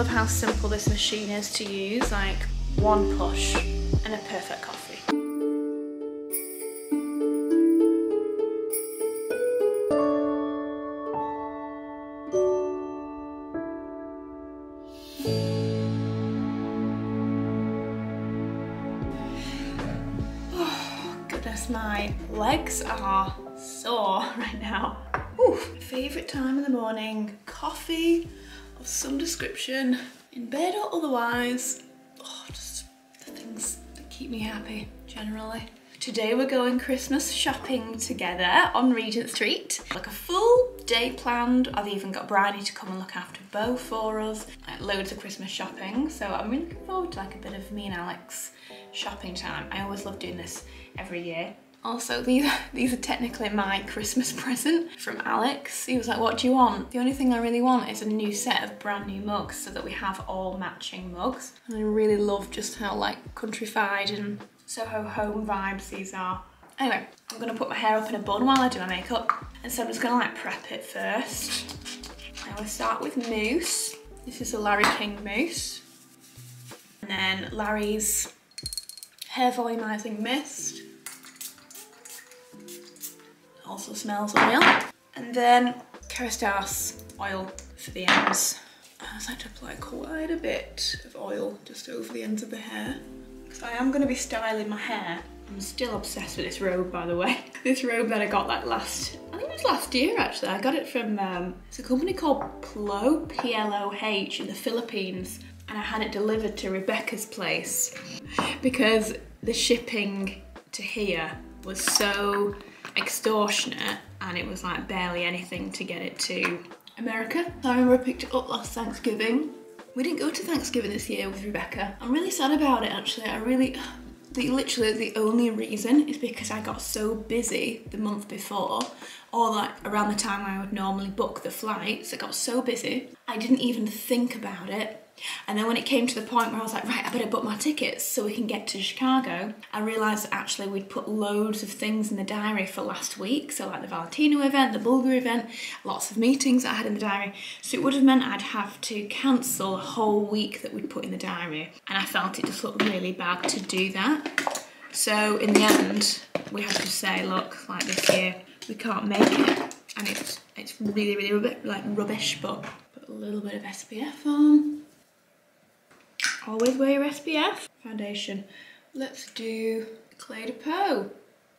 love how simple this machine is to use, like one push and a perfect coffee. Oh, goodness, my legs are sore right now. Ooh, favorite time of the morning, coffee of some description, in bed or otherwise. Oh, just the things that keep me happy, generally. Today we're going Christmas shopping together on Regent Street. Like a full day planned. I've even got Bryony to come and look after Bo for us. Like loads of Christmas shopping. So I'm really looking forward to like a bit of me and Alex shopping time. I always love doing this every year. Also, these, these are technically my Christmas present from Alex. He was like, what do you want? The only thing I really want is a new set of brand new mugs so that we have all matching mugs. And I really love just how like countrified and Soho home vibes these are. Anyway, I'm gonna put my hair up in a bun while I do my makeup. And so I'm just gonna like prep it first. I will start with mousse. This is a Larry King mousse. And then Larry's hair volumizing mist. Also smells oil. And then Kerastase oil for the ends. I just like to apply quite a bit of oil just over the ends of the hair. Because I am going to be styling my hair. I'm still obsessed with this robe, by the way. This robe that I got like last, I think it was last year actually. I got it from, um, it's a company called Ploh, P-L-O-H in the Philippines. And I had it delivered to Rebecca's place because the shipping to here was so extortionate and it was like barely anything to get it to America. I remember I picked it up last Thanksgiving we didn't go to Thanksgiving this year with Rebecca. I'm really sad about it actually. I really, the, literally the only reason is because I got so busy the month before or like around the time I would normally book the flights. I got so busy. I didn't even think about it and then when it came to the point where I was like, right, I better book my tickets so we can get to Chicago, I realised that actually we'd put loads of things in the diary for last week. So like the Valentino event, the Bulgari event, lots of meetings I had in the diary. So it would have meant I'd have to cancel a whole week that we'd put in the diary. And I felt it just looked really bad to do that. So in the end, we had to say, look, like this year, we can't make it. And it's, it's really, really like rubbish, but put a little bit of SPF on. Always wear your SPF. Foundation. Let's do Clé de Peau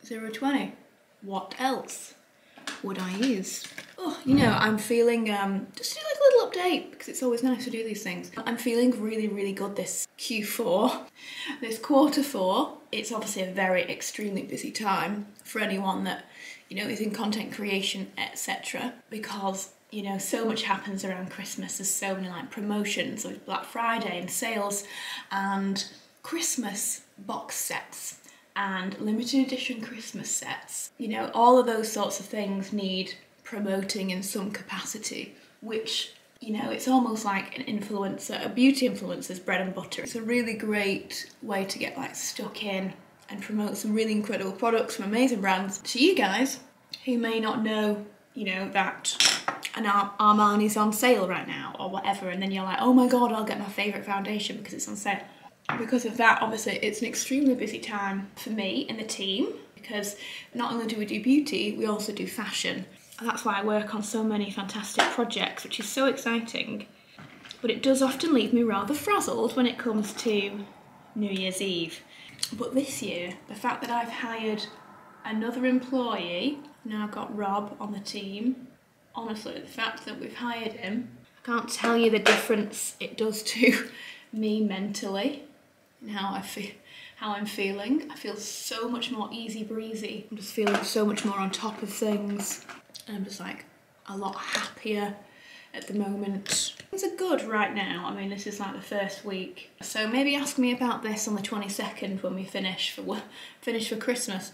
020. What else would I use? Oh, you know, I'm feeling, um, just do like a little update because it's always nice to do these things. I'm feeling really, really good this Q4, this quarter four. It's obviously a very extremely busy time for anyone that, you know, is in content creation, etc. Because you know, so much happens around Christmas. There's so many like promotions of Black Friday and sales and Christmas box sets and limited edition Christmas sets. You know, all of those sorts of things need promoting in some capacity, which, you know, it's almost like an influencer, a beauty influencer's bread and butter. It's a really great way to get like stuck in and promote some really incredible products from amazing brands to you guys who may not know, you know, that and Ar Armani's on sale right now or whatever and then you're like oh my god I'll get my favourite foundation because it's on sale. Because of that obviously it's an extremely busy time for me and the team because not only do we do beauty we also do fashion and that's why I work on so many fantastic projects which is so exciting but it does often leave me rather frazzled when it comes to New Year's Eve. But this year the fact that I've hired another employee now got Rob on the team honestly, the fact that we've hired him, I can't tell you the difference it does to me mentally and how I feel how I'm feeling. I feel so much more easy breezy. I'm just feeling so much more on top of things. And I'm just like a lot happier at the moment. Things are good right now. I mean, this is like the first week. So maybe ask me about this on the 22nd when we finish for finish for Christmas.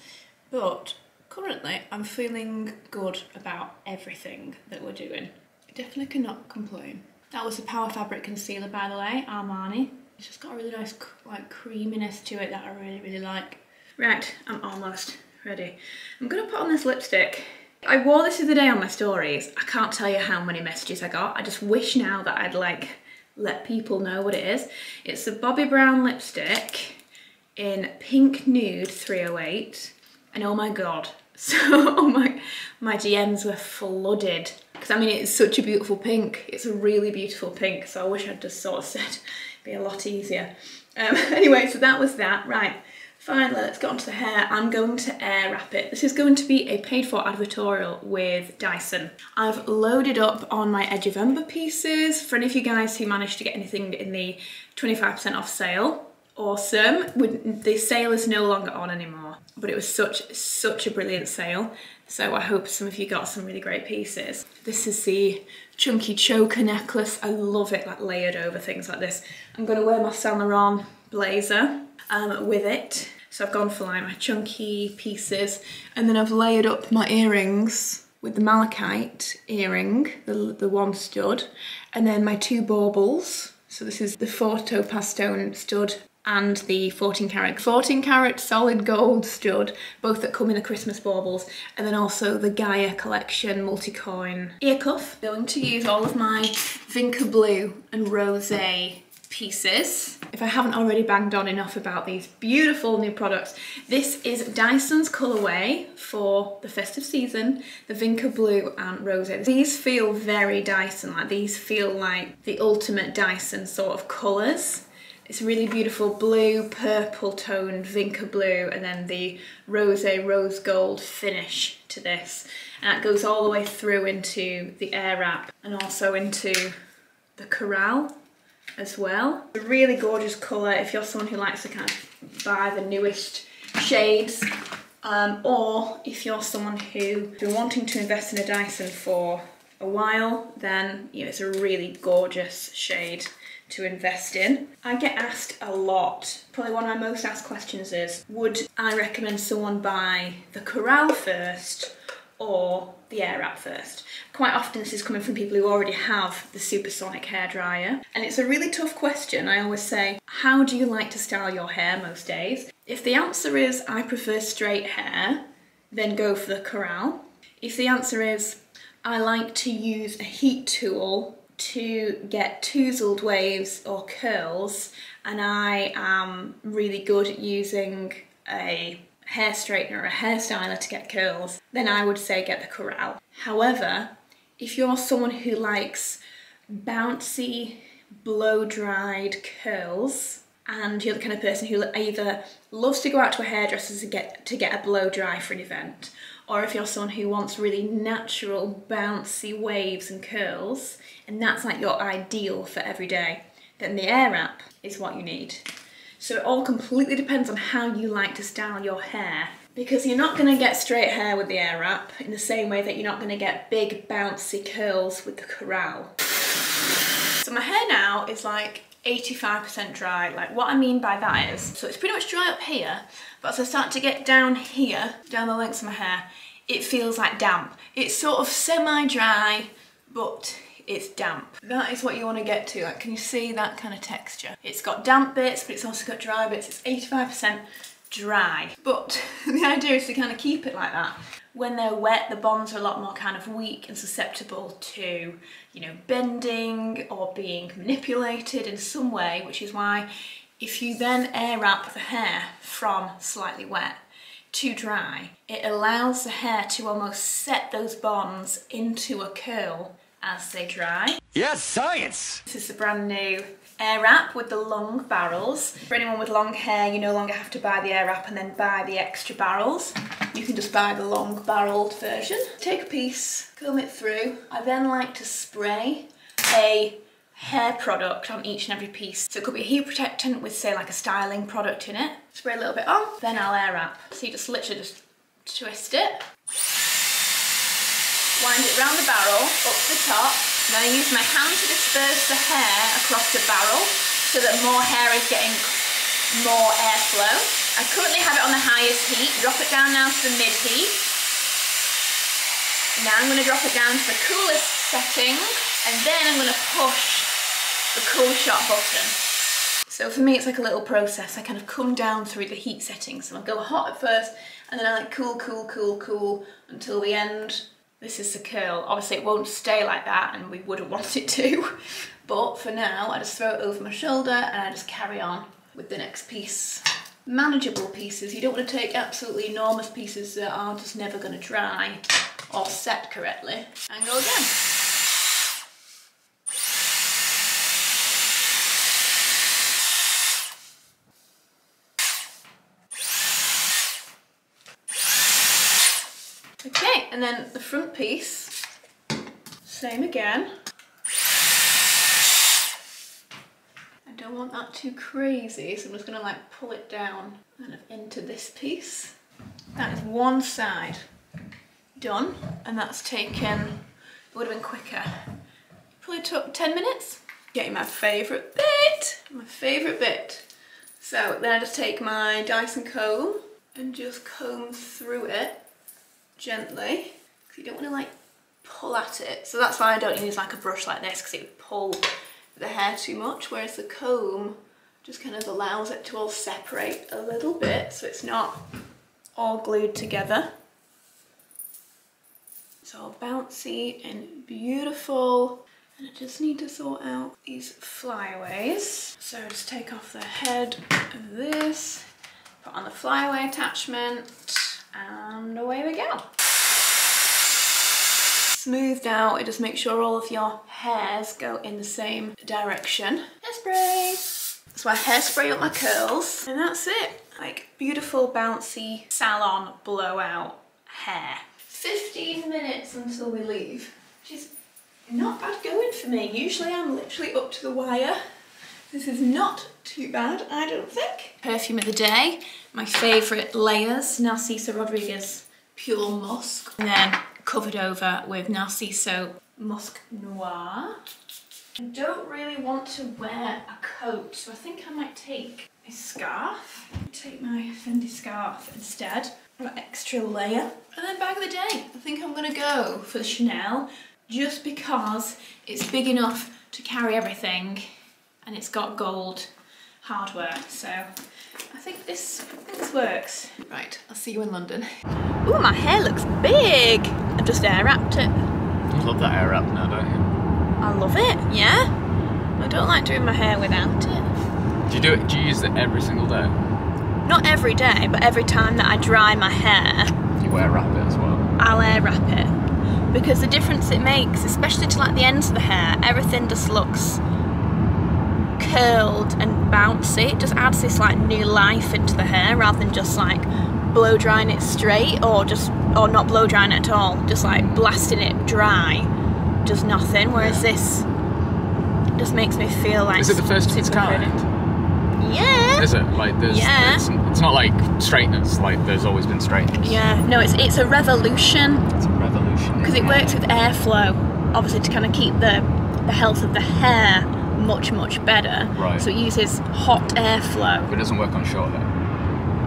But currently I'm feeling good about everything that we're doing. I definitely cannot complain. That was the Power Fabric Concealer by the way, Armani. It's just got a really nice like creaminess to it that I really, really like. Right, I'm almost ready. I'm gonna put on this lipstick. I wore this the other day on my stories. I can't tell you how many messages I got. I just wish now that I'd like let people know what it is. It's a Bobbi Brown lipstick in Pink Nude 308. And oh my God, so oh my, my DMs were flooded. Because I mean, it's such a beautiful pink. It's a really beautiful pink. So I wish I'd just sort of said, be a lot easier. Um, anyway, so that was that. Right, finally, let's get on to the hair. I'm going to air wrap it. This is going to be a paid for advertorial with Dyson. I've loaded up on my Edge of Ember pieces. For any of you guys who managed to get anything in the 25% off sale, awesome. The sale is no longer on anymore, but it was such, such a brilliant sale. So I hope some of you got some really great pieces. This is the chunky choker necklace. I love it, like layered over things like this. I'm gonna wear my Saint Laurent blazer um, with it. So I've gone for like my chunky pieces and then I've layered up my earrings with the malachite earring, the, the one stud, and then my two baubles. So this is the four topaz stone stud and the 14 carat 14 carat solid gold stud both that come in the christmas baubles and then also the gaia collection multi-coin ear cuff going to use all of my vinca blue and rose pieces. If I haven't already banged on enough about these beautiful new products, this is Dyson's colorway for the festive season, the Vinca Blue and Rose. These feel very Dyson, like these feel like the ultimate Dyson sort of colours. It's a really beautiful blue, purple toned Vinca blue and then the rose rose gold finish to this. And that goes all the way through into the air wrap and also into the corrale as well. A really gorgeous colour if you're someone who likes to kind of buy the newest shades um, or if you're someone who's been wanting to invest in a Dyson for a while then you know it's a really gorgeous shade to invest in. I get asked a lot, probably one of my most asked questions is, would I recommend someone buy the Corrale first or the air wrap first. Quite often this is coming from people who already have the supersonic hair dryer and it's a really tough question. I always say, how do you like to style your hair most days? If the answer is I prefer straight hair, then go for the Corrale. If the answer is I like to use a heat tool to get tousled waves or curls and I am really good at using a hair straightener or a hair styler to get curls, then I would say get the Corrale. However, if you're someone who likes bouncy, blow-dried curls, and you're the kind of person who either loves to go out to a hairdresser to get, to get a blow dry for an event, or if you're someone who wants really natural bouncy waves and curls and that's like your ideal for every day then the air wrap is what you need. So it all completely depends on how you like to style your hair because you're not going to get straight hair with the air wrap in the same way that you're not going to get big bouncy curls with the corrale. So my hair now is like 85% dry. Like what I mean by that is, so it's pretty much dry up here, but as I start to get down here, down the lengths of my hair, it feels like damp. It's sort of semi-dry, but it's damp. That is what you want to get to. Like, can you see that kind of texture? It's got damp bits, but it's also got dry bits. It's 85% dry. But the idea is to kind of keep it like that. When they're wet, the bonds are a lot more kind of weak and susceptible to, you know, bending or being manipulated in some way, which is why if you then air wrap the hair from slightly wet to dry, it allows the hair to almost set those bonds into a curl as they dry. Yes, science! This is the brand new air wrap with the long barrels. For anyone with long hair, you no longer have to buy the air wrap and then buy the extra barrels. You can just buy the long barreled version. Take a piece, comb it through. I then like to spray a hair product on each and every piece. So it could be a heat protectant with say like a styling product in it. Spray a little bit on, then I'll air wrap. So you just literally just twist it. Wind it round the barrel, up the top. Then I use my hand to disperse the hair across the barrel so that more hair is getting more airflow. I currently have it on the highest heat. Drop it down now to the mid heat. Now I'm going to drop it down to the coolest setting and then I'm going to push the cool shot button. So for me it's like a little process. I kind of come down through the heat settings. So I'll go hot at first and then I like cool, cool, cool, cool until the end. This is the curl. Obviously it won't stay like that and we wouldn't want it to, But for now, I just throw it over my shoulder and I just carry on with the next piece. Manageable pieces. You don't want to take absolutely enormous pieces that are just never going to dry or set correctly. And go again. Okay, and then the front piece, same again. I don't want that too crazy, so I'm just gonna like pull it down kind of into this piece. That is one side done, and that's taken, it would have been quicker. Probably took 10 minutes. Getting my favourite bit, my favourite bit. So then I just take my Dyson comb and just comb through it gently because you don't want to like pull at it. So that's why I don't use like a brush like this because it would pull the hair too much whereas the comb just kind of allows it to all separate a little bit so it's not all glued together. It's all bouncy and beautiful and I just need to sort out these flyaways. So just take off the head of this, put on the flyaway attachment and away we go. Smoothed out, it just makes sure all of your hairs go in the same direction. Hairspray! So I hairspray up my curls and that's it. Like beautiful bouncy salon blowout hair. 15 minutes until we leave, which is not bad going for me. Usually I'm literally up to the wire. This is not too bad, I don't think. Perfume of the day, my favourite layers, Narciso Rodriguez Pure Musk. And then covered over with Narciso Musk Noir. I don't really want to wear a coat, so I think I might take a scarf. Take my Fendi scarf instead. an extra layer. And then bag of the day. I think I'm gonna go for the Chanel just because it's big enough to carry everything and it's got gold hardware. So I think this, this works. Right, I'll see you in London. Ooh, my hair looks big. I've just air wrapped it. You love that air wrap now, don't you? I love it, yeah. I don't like doing my hair without it. Do you do it? Do you use it every single day? Not every day, but every time that I dry my hair, You air wrap it as well. I'll air wrap it. Because the difference it makes, especially to like the ends of the hair, everything just looks curled and bouncy. It just adds this like new life into the hair rather than just like blow drying it straight or just or not blow drying it at all. Just like blasting it dry, does nothing. Whereas this just makes me feel like Is it the first of its kind? Yeah. Is it? Like there's, Yeah. it's, it's not like straighteners, like there's always been straighteners. Yeah, no, it's it's a revolution It's a revolution. because it works with airflow, obviously to kind of keep the the health of the hair much much better. Right. So it uses hot airflow. But it doesn't work on short hair.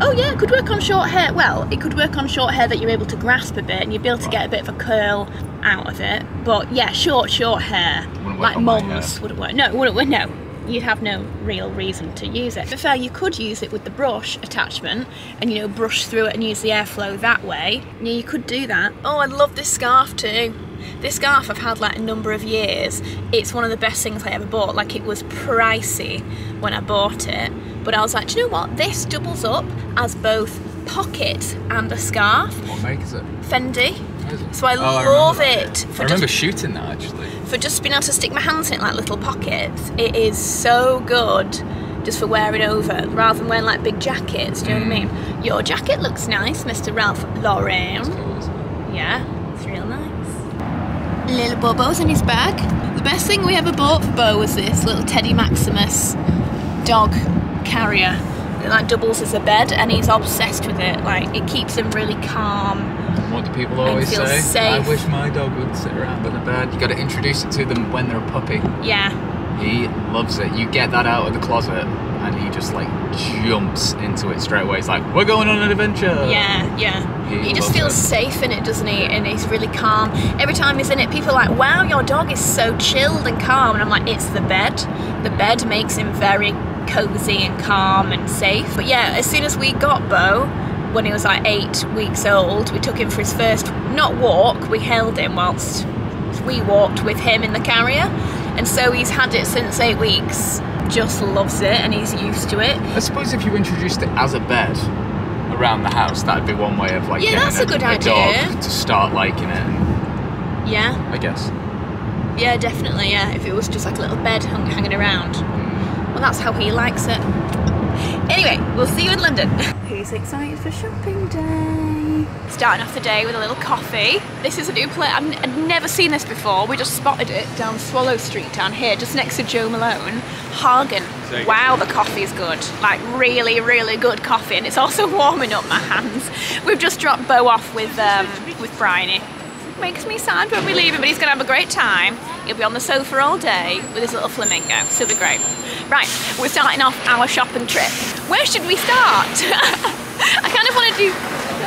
Oh yeah, it could work on short hair. Well, it could work on short hair that you're able to grasp a bit and you'd be able to get a bit of a curl out of it. But yeah, short short hair, like mums wouldn't work. No, wouldn't work. No. You'd have no real reason to use it. Be fair, you could use it with the brush attachment and you know brush through it and use the airflow that way. Yeah, you could do that. Oh, I love this scarf too. This scarf I've had like a number of years. It's one of the best things I ever bought. Like it was pricey when I bought it, but I was like, do you know what? This doubles up as both pocket and a scarf. What make is it? Fendi. Is it? So I Oh, love remember it for I remember just- shooting that actually. for just being able to stick my hands in it like little pockets. It is so good just for wearing over rather than wearing like big jackets. Do you know what I hmm. mean? Your jacket looks nice, Mr. Ralph Lauren. Cool. Yeah, it's real nice. Little Bobo's in his bag. The best thing we ever bought for Bo was this little Teddy Maximus dog carrier. It like doubles as a bed and he's obsessed with it. Like it keeps him really calm. What do people always say? safe. I wish my dog would sit around in a bed. You got to introduce it to them when they're a puppy. Yeah, He loves it. You get that out of the closet, and he just like jumps into it straight away. He's like, "We're going on an adventure." Yeah, yeah. He He, just feels it. safe in it, doesn't he? And he's really calm. Every time he's in it, people are like, wow, your dog is so chilled and calm. And I'm like, it's the bed. The bed makes him very cozy and calm and safe. But yeah, as soon as we got Bo, when he was like eight weeks old, we took him for his first, not walk, we held him whilst we walked with him in the carrier. and so he's had it since eight weeks. Just loves it, and he's used to it. I suppose if you introduced it as a bed around the house, that'd be one way of like Yeah, getting that's a good dog idea. to start liking it. Yeah, I guess. yeah, definitely. Yeah, if it was just like a little bed hung, hanging around. Hmm. Well, that's how he likes it. Anyway, we'll see you in London. Who's excited for shopping day? Starting off the day with a little coffee. This is a new place. I've, never seen this before. We just spotted it down Swallow Street down here, just next to Jo Malone. Hagen. Wow, the coffee is good. Like really, really good coffee, and it's also warming up my hands. We've just dropped Bo off with um, with Bryony. Makes me sad when we leave him, but he's gonna have a great time. He'll be on the sofa all day with his little flamingo. So it'll be great. Right, we're starting off our shopping trip. Where should we start? I kind of want to do,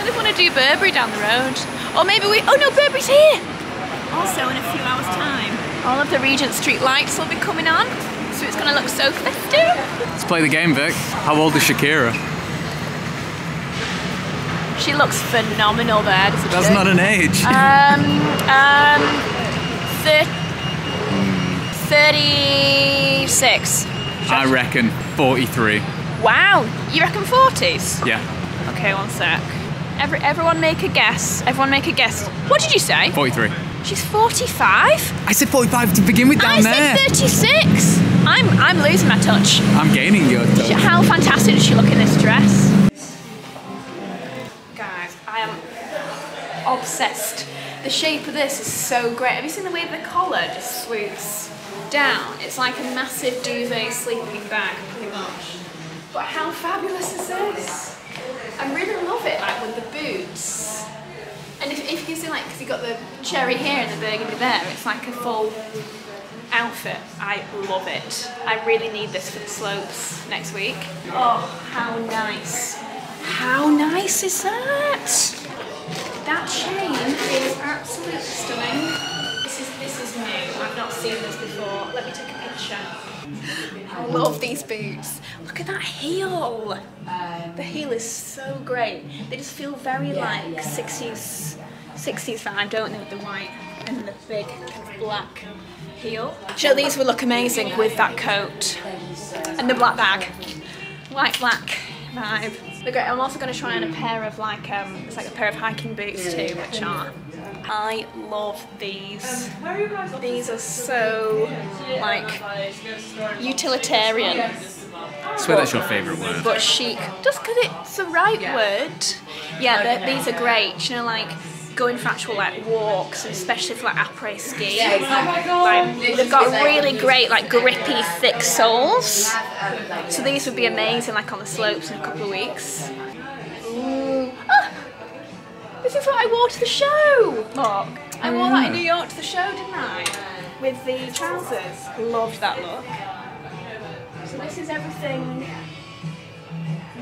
kind of want to do Burberry down the road, or maybe we. Oh no, Burberry's here. Also, in a few hours' time, all of the Regent Street lights will be coming on, so it's gonna look so festive. Let's play the game, Vic. How old is Shakira? She looks phenomenal there. doesn't That's she? not an age. Um, um, thir- 36. I reckon 43. Wow, you reckon 40s? Yeah, Okay, one sec. Every, everyone make a guess. Everyone make a guess. What did you say? 43. She's 45? I said 45 to begin with I down said 36. I'm, I'm losing my touch. I'm gaining your touch. How fantastic does she look in this dress? Guys, I am obsessed. The shape of this is so great. Have you seen the way the collar just swoops down? It's like a massive duvet sleeping bag, pretty much. But how fabulous is this? I really love it, like with the boots. And if, if you see, like, because you got the cherry here and the burgundy there, it's like a full outfit. I love it. I really need this for the slopes next week. Oh, how nice. How nice is that? That chain is absolutely stunning. This is this is new. I've not seen this before. Let me take a picture. I love these boots. Look at that heel. The heel is so great. They just feel very like 60s 60s vibe, don't they, with the white and the big kind of black heel. Sure, these would look amazing with that coat and the black bag. White black vibe. They're great. I'm also going to try on a pair of like um, it's like a pair of hiking boots too, which are. I love these. These are so like utilitarian I swear that's your favourite word. but chic. Just because it's the right word. Yeah, they're- these are great. You know, like going for actual like walks, and especially for like après ski. Like they've got really great like grippy thick soles. So these would be amazing like on the slopes in a couple of weeks. This is what I wore to the show. Look, I wore that in New York to the show, didn't I? With the trousers. Loved that look. So this is everything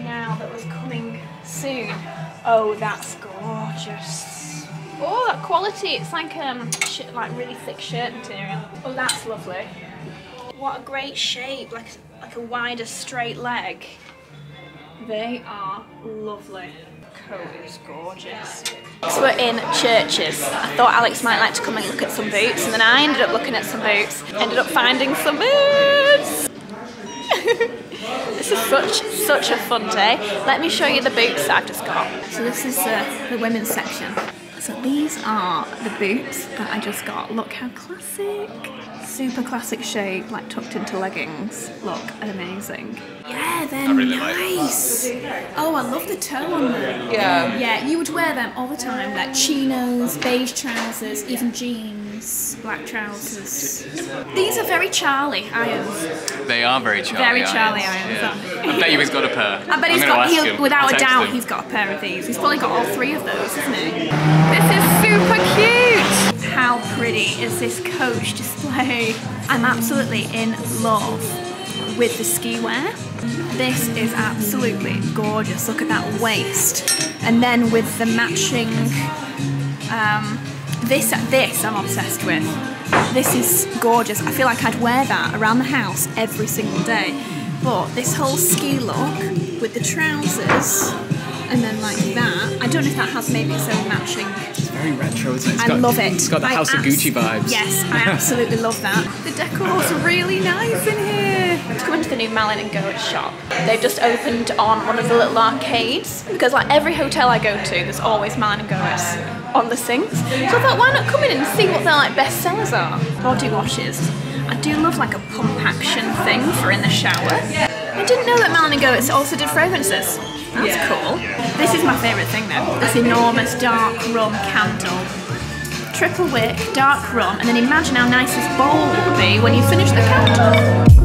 now that was coming soon. Oh, that's gorgeous. Oh, that quality. It's like um, like really thick shirt material. Oh, that's lovely. What a great shape, like like a wider straight leg. They are lovely. Coat is gorgeous. We're in Church's. I thought Alex might like to come and look at some boots, and then I ended up looking at some boots. Ended up finding some boots. this is such such a fun day. Let me show you the boots that I've just got. So this is uh, the women's section. So these are the boots that I just got. Look how classic. Super classic shape, like tucked into leggings. Look amazing. Yeah, they're really like nice. oh, I love the toe on them. Yeah. Yeah, you would wear them all the time, like chinos, beige trousers, even jeans, black trousers. These are very Charlie irons. They are very Charlie. Very irons. Charlie irons, Yeah. I bet you he's got a pair. I bet I'm got, he'll, without a doubt, him. he's got a pair of these. He's probably got all three of those, isn't he? This is super cute. How pretty is this coach display? I'm absolutely in love with the ski wear. This is absolutely gorgeous. Look at that waist. And then with the matching um, this this I'm obsessed with. This is gorgeous. I feel like I'd wear that around the house every single day. But this whole ski look with the trousers and then like that. I don't know if that has maybe its own matching. It's very retro, isn't it? It's I got, love it. It's got the I House of Gucci vibes. Yes, I absolutely love that. The decor's really nice in here. Let's go into the new Malin and Goetz shop. They've just opened on one of the little arcades because like every hotel I go to, there's always Malin and Goetz on the sinks. So I thought, why not come in and see what their like best sellers are? Body washes. I do love like a pump action thing for in the shower. I didn't know that and Goetz also did fragrances. That's cool. This is my favourite thing though. This enormous dark rum candle triple wick, dark rum, and then imagine how nice this bowl will be when you finish the candle.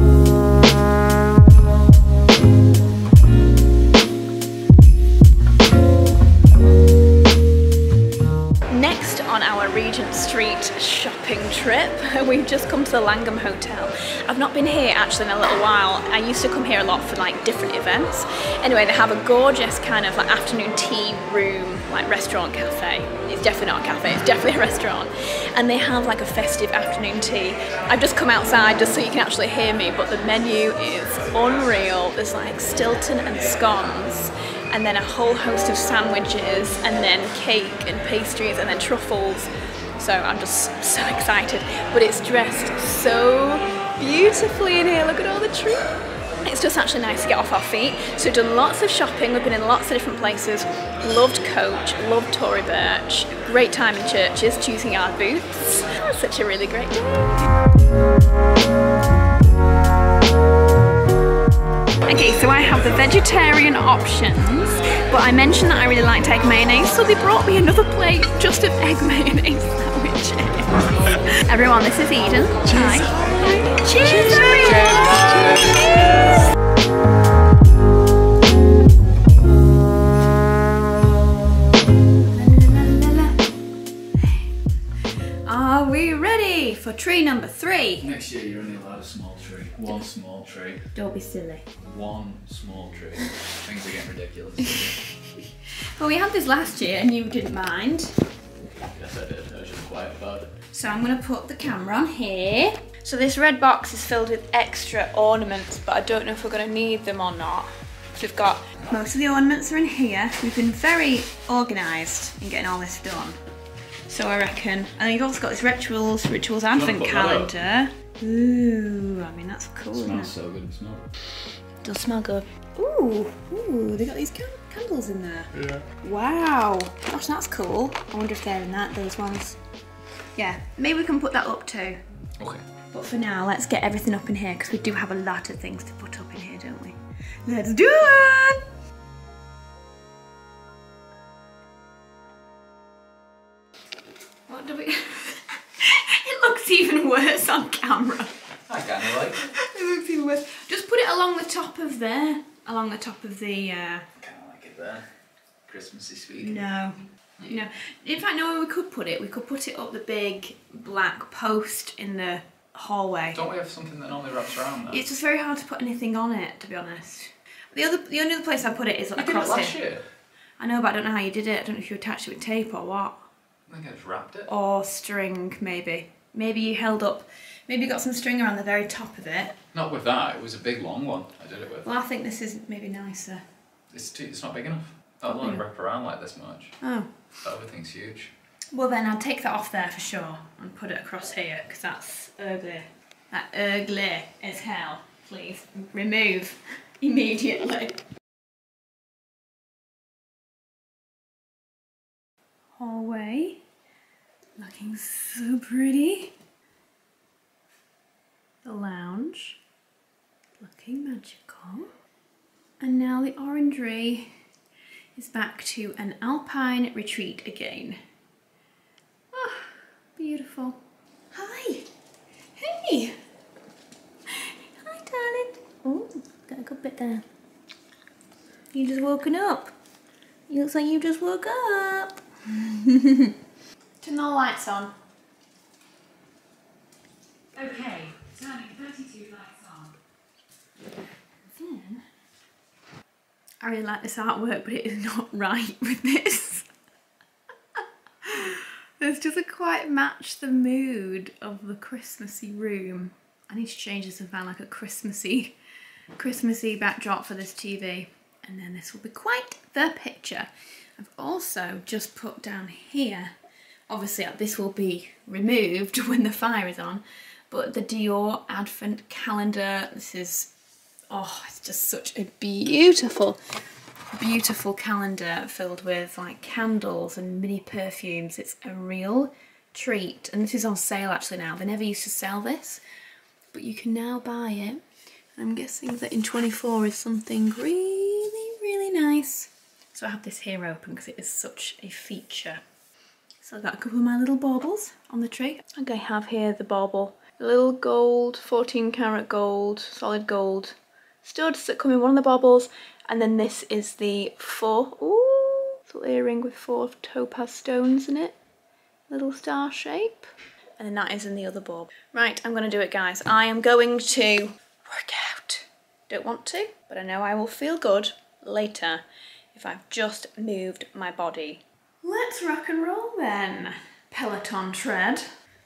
Trip, we've just come to the Langham Hotel. I've not been here actually in a little while. I used to come here a lot for like different events. Anyway, they have a gorgeous kind of like afternoon tea room, like restaurant cafe. It's definitely not a cafe, it's definitely a restaurant. And they have like a festive afternoon tea. I've just come outside just so you can actually hear me, but the menu is unreal. There's like Stilton and scones and then a whole host of sandwiches and then cake and pastries and then truffles. So I'm just so excited. But it's dressed so beautifully in here. Look at all the trees. It's just actually nice to get off our feet. So we've done lots of shopping, we've been in lots of different places. Loved Coach, loved Tory Burch. Great time in Church's, choosing our boots. Such a really great day. Okay, so I have the vegetarian options, but I mentioned that I really like egg mayonnaise, so they brought me another plate just of egg mayonnaise. Everyone, this is Eden. Cheers. Hi. Cheers, everyone. Are we ready for tree number three? Next year, you're only allowed a small tree. One small tree. Don't be silly. One small tree. Things are getting ridiculous. Well, we had this last year and you didn't mind. yes, I did. I was just quiet about it. So I'm going to put the camera on here. So this red box is filled with extra ornaments, but I don't know if we're going to need them or not. So we've got most of the ornaments are in here. We've been very organised in getting all this done. So I reckon, and you've also got this rituals, rituals advent put that up? calendar. Ooh, I mean that's cool. It smells it? so good. It smells. does smell good. Ooh, ooh, they got these can- candles in there. Yeah. Wow, gosh, that's cool. I wonder if they're in that, those ones. Yeah, maybe we can put that up too. Okay. But for now, let's get everything up in here because we do have a lot of things to put up in here, don't we? Let's do it! What do we... it looks even worse on camera. I kind of like it. It looks even worse. Just put it along the top of there. Along the top of the, uh... Kind of like it there. Christmassy speaking. No. No. In fact, no, we could put it. We could put it up the big black post in the hallway. Don't we have something that normally wraps around that? It's just very hard to put anything on it, to be honest. The other, the only other place I put it is I did it across last here. year. I know, but I don't know how you did it. I don't know if you attached it with tape or what, I think I just wrapped it. or string maybe. Maybe you held up. Maybe you got some string around the very top of it. Not with that. It was a big long one. I did it with. Well, I think this is maybe nicer. It's too. It's not big enough. I'll only wrap around like this much. Oh. That other thing's huge. Well, then I'll take that off there for sure and put it across here because that's ugly. That ugly as hell. Please remove immediately. Hallway. Looking so pretty. The lounge. Looking magical. And now the orangery is back to an alpine retreat again. Ah, beautiful. Hi. Hey. Hi, darling. Oh, got a good bit there. You just woken up. You looks like you just woke up. Turn the lights on. Okay, turning 32 lights on. Then, I really like this artwork, but it is not right with this. This doesn't quite match the mood of the Christmassy room. I need to change this and find like a Christmassy, Christmassy backdrop for this TV. and then this will be quite the picture. I've also just put down here, obviously uh, this will be removed when the fire is on, but the Dior Advent Calendar, this is, oh, it's just such a beautiful, beautiful calendar filled with like candles and mini perfumes. It's a real treat, and this is on sale actually now. They never used to sell this, but you can now buy it. I'm guessing that in 24 is something really, really nice. So I have this here open because it is such a feature. So I've got a couple of my little baubles on the tree. Okay, I have here the bauble. A little gold, 14 karat gold, solid gold studs that come in one of the baubles. And then this is the four, ooh, little earring with four topaz stones in it. Little star shape. And then that is in the other bauble. Right, I'm gonna do it guys. I am going to work out. Don't want to, but I know I will feel good later if I've just moved my body. Let's rock and roll then. Peloton tread.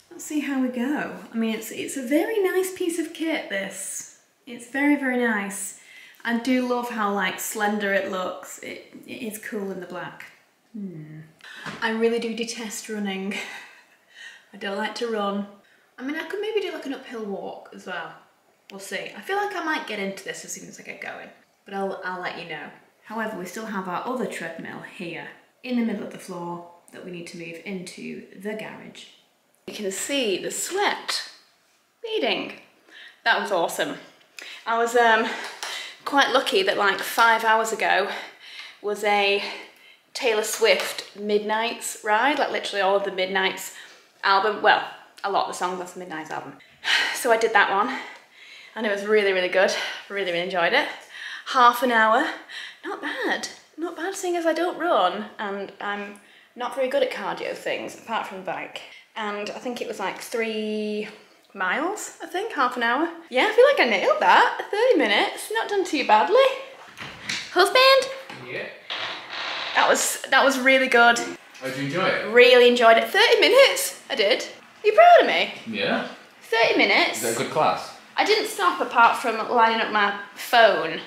Let's see how we go. I mean, it's, it's a very nice piece of kit, this. It's very, very nice. I do love how like slender it looks. It, it is cool in the black. Hmm. I really do detest running. I don't like to run. I mean, I could maybe do like an uphill walk as well. We'll see. I feel like I might get into this as soon as I get going, but I'll, I'll let you know. However, we still have our other treadmill here in the middle of the floor that we need to move into the garage. You can see the sweat beading. That was awesome. I was um, quite lucky that like five hours ago was a Taylor Swift Midnights ride, like literally all of the Midnights album. Well, a lot of the songs off the Midnights album. So I did that one and it was really, really good. Really, really enjoyed it. Half an hour, not bad. Not bad seeing as I don't run and I'm not very good at cardio things apart from the bike. And I think it was like three miles, I think, half an hour. Yeah, I feel like I nailed that. 30 minutes, not done too badly. Husband? Yeah. That was, that was really good. Oh, did you enjoy it? Really enjoyed it. 30 minutes, I did. you proud of me? Yeah. 30 minutes. Is that a good class? I didn't stop apart from lining up my phone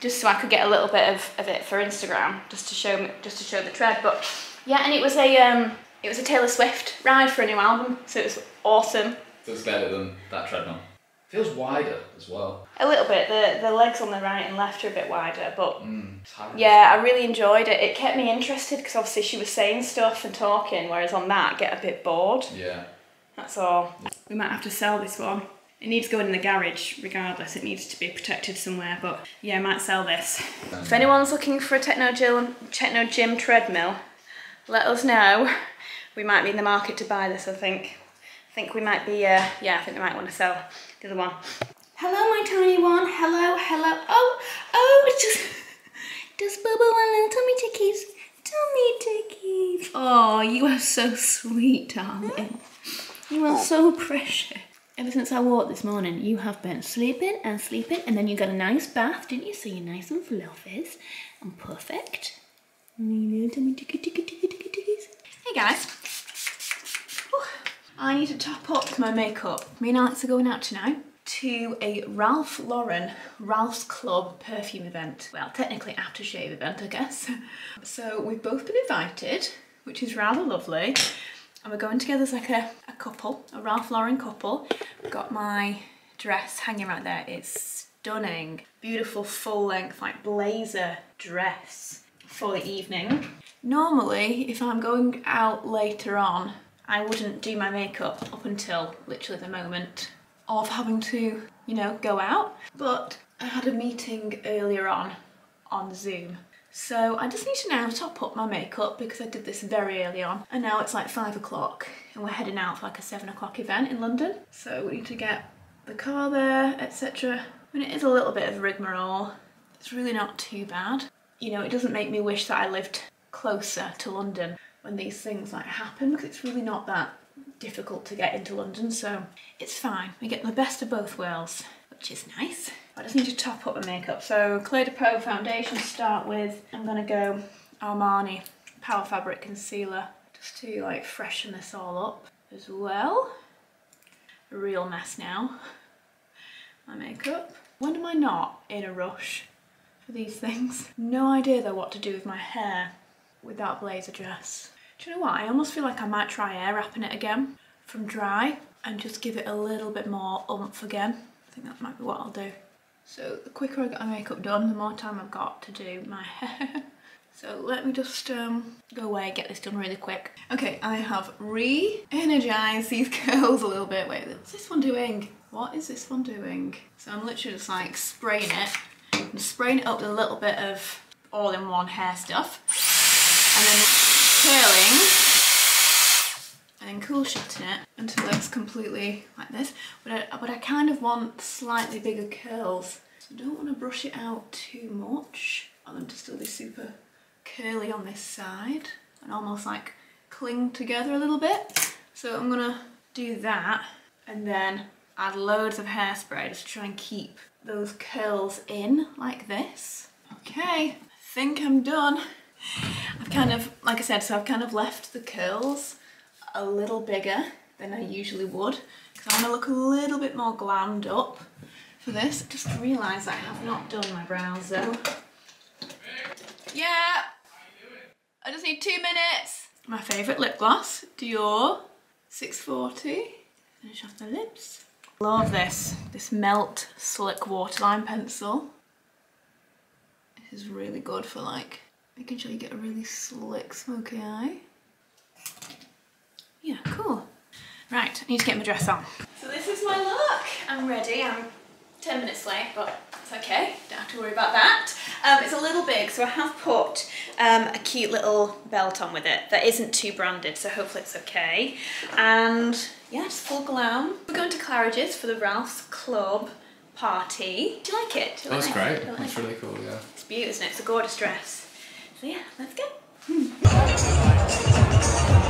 just so I could get a little bit of, of it for Instagram, just to show just to show the tread. But yeah, and it was a um, it was a Taylor Swift ride for a new album, so it was awesome. Feels better than that treadmill. Feels wider as well. A little bit. The the legs on the right and left are a bit wider, but Mm, yeah, I really enjoyed it. It kept me interested because obviously she was saying stuff and talking, whereas on that, I get a bit bored. Yeah. That's all. We might have to sell this one. It needs going in the garage regardless. It needs to be protected somewhere, but yeah, I might sell this. If anyone's looking for a Technogym, Techno Gym treadmill, let us know. We might be in the market to buy this, I think. I think we might be, uh, yeah, I think we might want to sell the other one. Hello, my tiny one. Hello, hello. Oh, oh, it's just, just Bubba one little tummy tickies. Tummy tickies. Oh, you are so sweet, darling. You are so precious. Ever since I woke this morning, you have been sleeping and sleeping, and then you got a nice bath, didn't you? So you're nice and fluffy and perfect. Hey guys. I need to top up my makeup. Me and Alex are going out tonight to a Ralph Lauren Ralph's Club perfume event. Well, technically aftershave event, I guess. So we've both been invited, which is rather lovely. And we're going together as like a, a couple, a Ralph Lauren couple. I've got my dress hanging right there. It's stunning. Beautiful full length like blazer dress for the evening. Normally, if I'm going out later on, I wouldn't do my makeup up until literally the moment of having to, you know, go out. But I had a meeting earlier on on Zoom. So I just need to now top up my makeup because I did this very early on. And now it's like five o'clock and we're heading out for like a seven o'clock event in London. So we need to get the car there, etc. I mean, it is a little bit of rigmarole. It's really not too bad. You know, it doesn't make me wish that I lived closer to London when these things like happen because it's really not that difficult to get into London, so it's fine. We get the best of both worlds, which is nice. I just need to top up my makeup. So Clé de Peau foundation to start with. I'm gonna go Armani Power Fabric Concealer just to like freshen this all up as well. A real mess now. My makeup. When am I not in a rush for these things. No idea though what to do with my hair with that blazer dress. Do you know what? I almost feel like I might try air wrapping it again from dry and just give it a little bit more oomph again. I think that might be what I'll do. So the quicker I get my makeup done, the more time I've got to do my hair. So let me just um, go away, get this done really quick. Okay, I have re-energized these curls a little bit. Wait, what's this one doing? What is this one doing? So I'm literally just like spraying it. I'm spraying it up with a little bit of all-in-one hair stuff. And then curling and then cool shutting it until it's completely like this. But I, but I kind of want slightly bigger curls. So I don't want to brush it out too much. I want them to still be super curly on this side and almost like cling together a little bit. So I'm gonna do that and then add loads of hairspray just to try and keep those curls in like this. Okay, I think I'm done. Kind of, like I said, so I've kind of left the curls a little bigger than I usually would because I want to look a little bit more glammed up for this. Just realised I have not done my brows though. Yeah, I just need two minutes. My favourite lip gloss, Dior 640. Finish off the lips. Love this, this Melt Slick Waterline Pencil. This is really good for like, making sure you get a really slick smoky eye. Yeah, cool. Right, I need to get my dress on. So this is my look. I'm ready. I'm 10 minutes late, but it's okay. Don't have to worry about that. Um, it's a little big, so I have put um, a cute little belt on with it that isn't too branded, so hopefully it's okay. And yeah, it's full glam. We're going to Claridge's for the Ralph's Club party. Do you like it? Do you That's like great. it? Do you like That's it? really cool, yeah. It's beautiful, isn't it? It's a gorgeous dress. So yeah, let's go.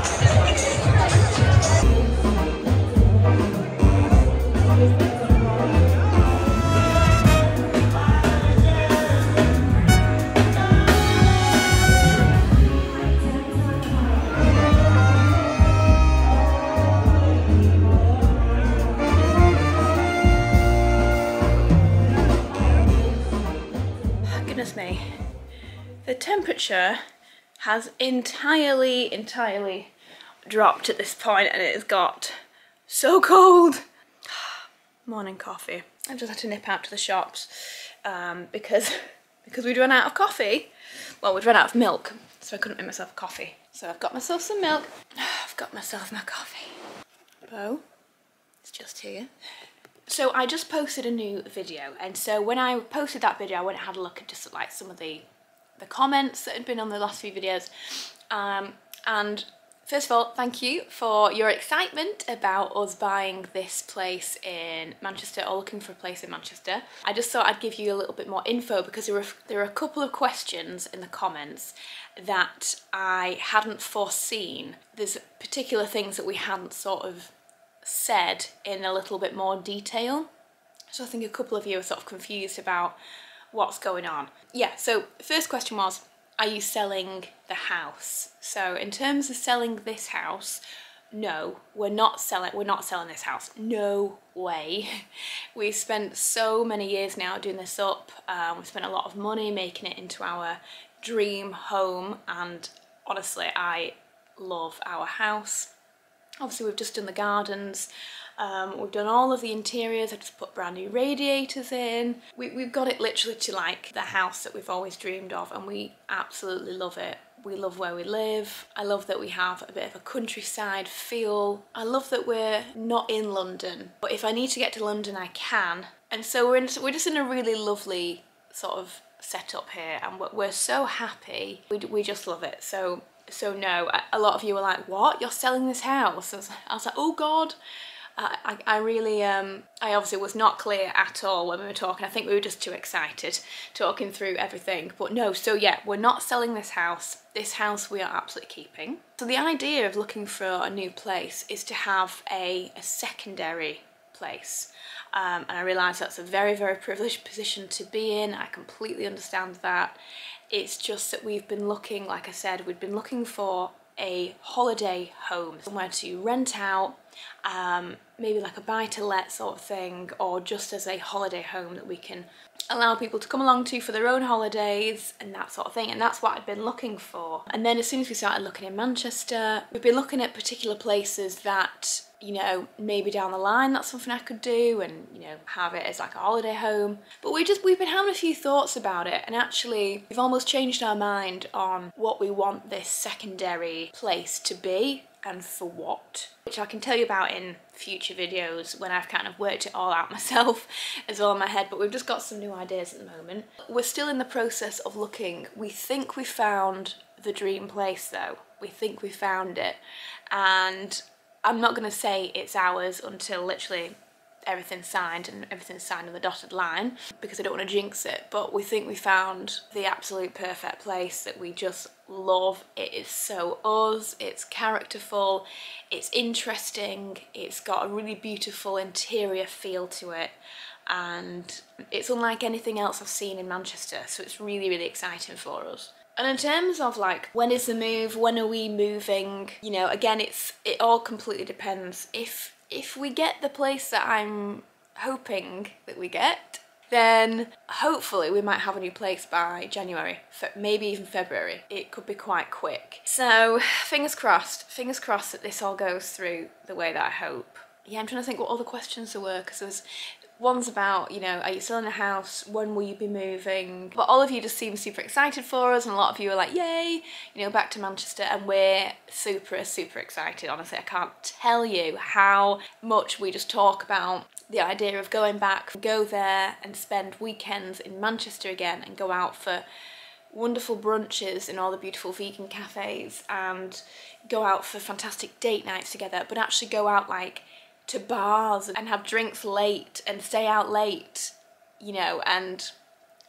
temperature has entirely, entirely dropped at this point and it has got so cold. Morning coffee. I just had to nip out to the shops um, because because we'd run out of coffee. Well, we'd run out of milk, so I couldn't make myself coffee. So I've got myself some milk. I've got myself my coffee. Bo, it's just here. So I just posted a new video, and so when I posted that video, I went and had a look at just like some of the the comments that had been on the last few videos. Um, and first of all, thank you for your excitement about us buying this place in Manchester or looking for a place in Manchester. I just thought I'd give you a little bit more info because there were there a couple of questions in the comments that I hadn't foreseen. There's particular things that we hadn't sort of said in a little bit more detail. So I think a couple of you are sort of confused about what's going on. Yeah, so first question was, are you selling the house? So in terms of selling this house, no, we're not selling we're not selling this house. No way. We've spent so many years now doing this up. Um, we've spent a lot of money making it into our dream home and honestly I love our house. Obviously we've just done the gardens, um, we've done all of the interiors, I've just put brand new radiators in. We, we've got it literally to like the house that we've always dreamed of and we absolutely love it. We love where we live. I love that we have a bit of a countryside feel. I love that we're not in London, but if I need to get to London, I can. And so we're, in, we're just in a really lovely sort of setup here and we're, so happy. We, we just love it. So so no, a- lot of you were like, what? You're selling this house? I I was like, oh God. I, I really, um, I obviously was not clear at all when we were talking. I think we were just too excited talking through everything. But no, so yeah, we're not selling this house. This house we are absolutely keeping. So the idea of looking for a new place is to have a, a secondary place. Um, and I realise that's a very, very privileged position to be in. I completely understand that. It's just that we've been looking, like I said, we've been looking for a holiday home, somewhere to rent out, um, maybe like a buy to let sort of thing, or just as a holiday home that we can allow people to come along to for their own holidays and that sort of thing. And that's what I'd been looking for. And then as soon as we started looking in Manchester we've been looking at particular places that you know maybe down the line that's something I could do and you know have it as like a holiday home but we just we've been having a few thoughts about it and actually we've almost changed our mind on what we want this secondary place to be and for what, which I can tell you about in future videos when I've kind of worked it all out myself as well in my head, but we've just got some new ideas at the moment. We're still in the process of looking. We think we found the dream place though. We think we found it. And I'm not going to say it's ours until literally everything's signed and everything's signed on the dotted line because I don't want to jinx it but we think we found the absolute perfect place that we just love. It is so us it's characterful it's interesting it's got a really beautiful interior feel to it and it's unlike anything else I've seen in Manchester so it's really really exciting for us and in terms of like when is the move when are we moving you know again it's it all completely depends if if we get the place that I'm hoping that we get, then hopefully we might have a new place by January, maybe even February. It could be quite quick. So fingers crossed, fingers crossed that this all goes through the way that I hope. Yeah, I'm trying to think what all the questions there were because there was One's about, you know, are you still in the house? When will you be moving? But all of you just seem super excited for us and a lot of you are like, yay, you know, back to Manchester and we're super, super excited. Honestly, I can't tell you how much we just talk about the idea of going back, go there and spend weekends in Manchester again and go out for wonderful brunches in all the beautiful vegan cafes and go out for fantastic date nights together, but actually go out like to bars and have drinks late and stay out late, you know, and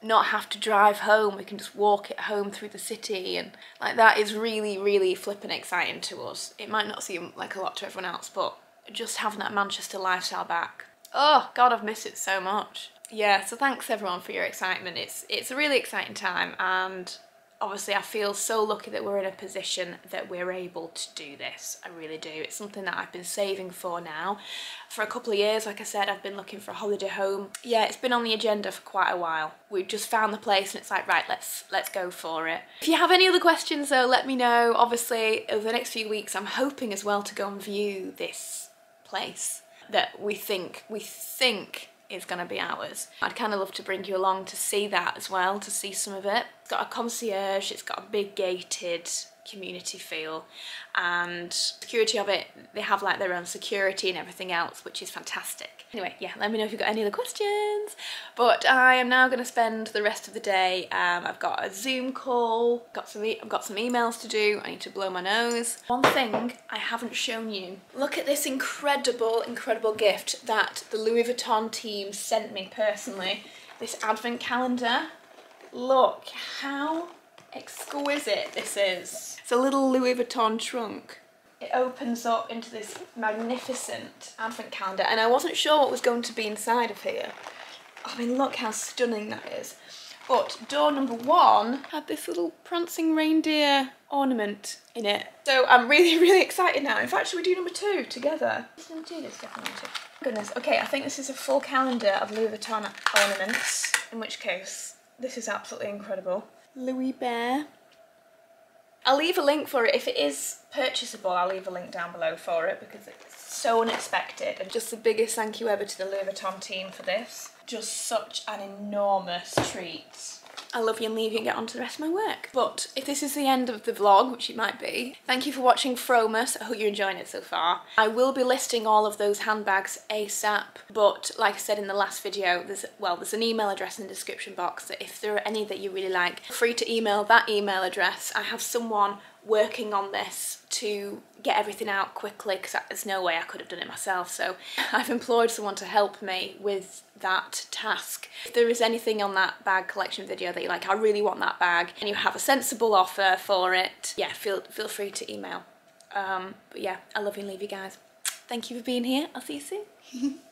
not have to drive home. We can just walk it home through the city and like that is really, really flipping exciting to us. It might not seem like a lot to everyone else, but just having that Manchester lifestyle back. Oh God, I've missed it so much. Yeah, so thanks everyone for your excitement. It's it's a really exciting time and obviously I feel so lucky that we're in a position that we're able to do this. I really do. It's something that I've been saving for now. For a couple of years, like I said, I've been looking for a holiday home. Yeah, it's been on the agenda for quite a while. We've just found the place and it's like, right, let's let's go for it. If you have any other questions though, let me know. Obviously, over the next few weeks, I'm hoping as well to go and view this place that we think, we think is going to be ours. I'd kind of love to bring you along to see that as well, to see some of it. It's got a concierge, it's got a big gated community feel. And security of it they have like their own security and everything else which is fantastic. Anyway yeah let me know if you've got any other questions. But I am now going to spend the rest of the day um, I've got a zoom call got some e I've got some emails to do I need to blow my nose. One thing I haven't shown you look at this incredible incredible gift that the Louis Vuitton team sent me personally. This advent calendar. Look how exquisite this is. It's a little Louis Vuitton trunk. It opens up into this magnificent advent calendar and I wasn't sure what was going to be inside of here. I mean look how stunning that is. But door number one had this little prancing reindeer ornament in it. So I'm really, really excited now. In fact, should we do number two together? Number two, this definitely. Goodness, okay, I think this is a full calendar of Louis Vuitton ornaments, in which case, this is absolutely incredible. Louis Bear. I'll leave a link for it. If it is purchasable, I'll leave a link down below for it because it's so unexpected. And just the biggest thank you ever to the Louis Vuitton team for this. Just such an enormous treat. I love you and leave you and get on to the rest of my work. But if this is the end of the vlog, which it might be, thank you for watching Frowmas. I hope you're enjoying it so far. I will be listing all of those handbags ASAP, but like I said in the last video, there's well, there's an email address in the description box that if there are any that you really like, feel free to email that email address. I have someone working on this to get everything out quickly because there's no way I could have done it myself so I've employed someone to help me with that task. If there is anything on that bag collection video that you like, I really want that bag and you have a sensible offer for it, yeah, feel, feel free to email. Um, but yeah, I love you and leave you guys. Thank you for being here. I'll see you soon.